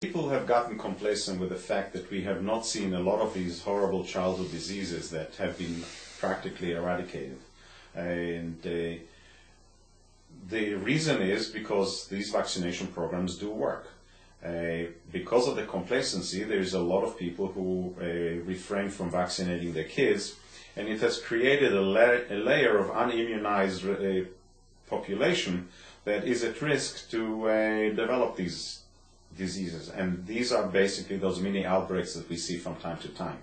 People have gotten complacent with the fact that we have not seen a lot of these horrible childhood diseases that have been practically eradicated. And uh, the reason is because these vaccination programs do work. Uh, because of the complacency, there's a lot of people who uh, refrain from vaccinating their kids, and it has created a, la- a layer of unimmunized uh, population that is at risk to uh, develop these diseases. And these are basically those mini outbreaks that we see from time to time.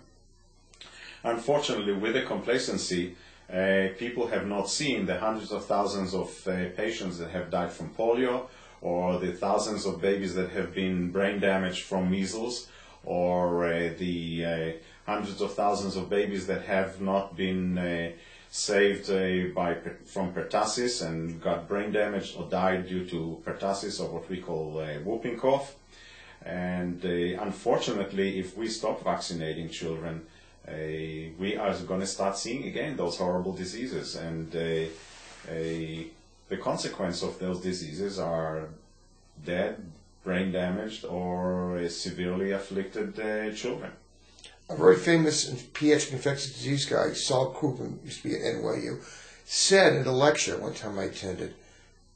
Unfortunately, with the complacency, uh, people have not seen the hundreds of thousands of uh, patients that have died from polio, or the thousands of babies that have been brain damaged from measles, or uh, the uh, hundreds of thousands of babies that have not been uh, saved uh, by from pertussis and got brain damage or died due to pertussis or what we call whooping cough. And unfortunately, if we stop vaccinating children, uh, we are going to start seeing again those horrible diseases, and uh, the consequence of those diseases are dead, brain damaged, or severely afflicted uh, children. A very famous pediatric infectious disease guy, Saul Krugman, used to be at NYU, said in a lecture one time I attended,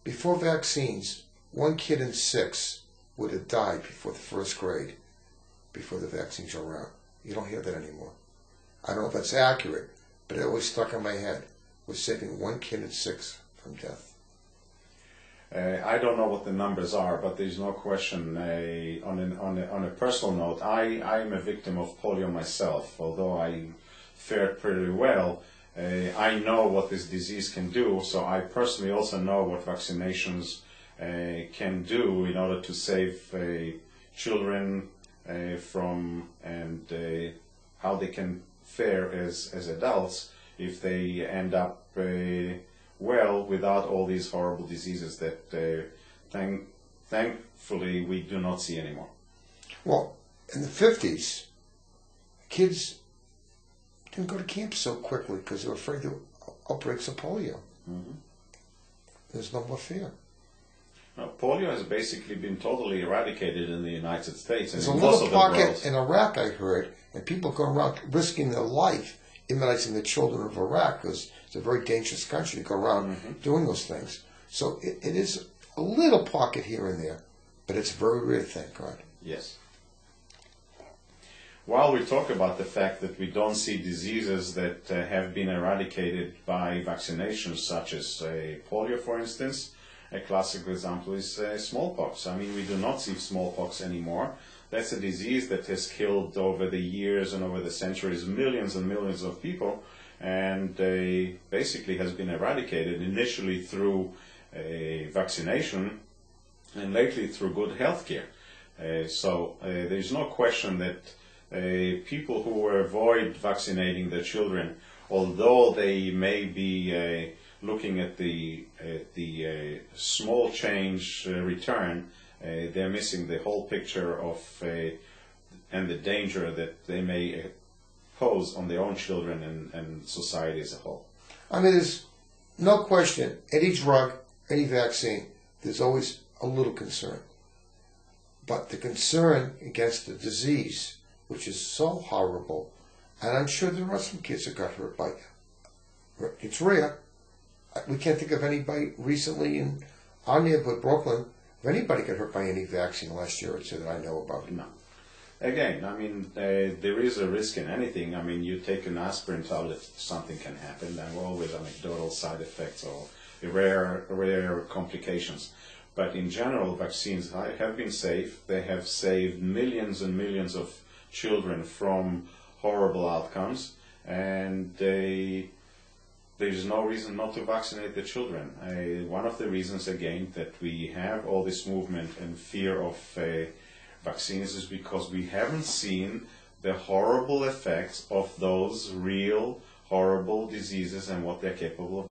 before vaccines, one kid in six would have died before the first grade, before the vaccines are around. You don't hear that anymore. I don't know if that's accurate, but it always stuck in my head. Was saving one kid in six from death. Uh, I don't know what the numbers are, but there's no question. Uh, on, an, on, a, on a personal note, I, I'm a victim of polio myself. Although I fared pretty well, uh, I know what this disease can do. So I personally also know what vaccinations uh, can do in order to save uh, children uh, from and how they can fare as, as adults if they end up well without all these horrible diseases that uh, thank, thankfully we do not see anymore. Well, in the 50s, kids didn't go to camp so quickly because they were afraid of outbreaks of polio. Mm-hmm. There's no more fear. Now, polio has basically been totally eradicated in the United States. There's a little pocket in Iraq, I heard, and people go around risking their life immunizing the children of Iraq because it's a very dangerous country to go around mm-hmm. doing those things. So it, it is a little pocket here and there, but it's very rare, thank God. Yes. While we talk about the fact that we don't see diseases that uh, have been eradicated by vaccinations, such as uh, polio, for instance, a classical example is uh, smallpox. I mean, we do not see smallpox anymore. That's a disease that has killed over the years and over the centuries millions and millions of people, and uh, basically has been eradicated initially through uh, vaccination and lately through good health care. Uh, so uh, there's no question that uh, people who avoid vaccinating their children, although they may be looking at the the uh, small change uh, return, uh, they're missing the whole picture of and the danger that they may pose on their own children and, and society as a whole. I mean, there's no question. Any drug, any vaccine, there's always a little concern. But the concern against the disease, which is so horrible, and I'm sure there are some kids that got hurt by it. It's rare, we can't think of anybody recently in our neighborhood, Brooklyn, if anybody got hurt by any vaccine last year or two that I know about. No. Again, I mean, uh, there is a risk in anything. I mean, you take an aspirin tablet, something can happen. There are always anecdotal side effects or rare, rare complications. But in general, vaccines have been safe. They have saved millions and millions of children from horrible outcomes, and they there's no reason not to vaccinate the children. One of the reasons, again, that we have all this movement and fear of uh, vaccines is because we haven't seen the horrible effects of those real horrible diseases and what they're capable of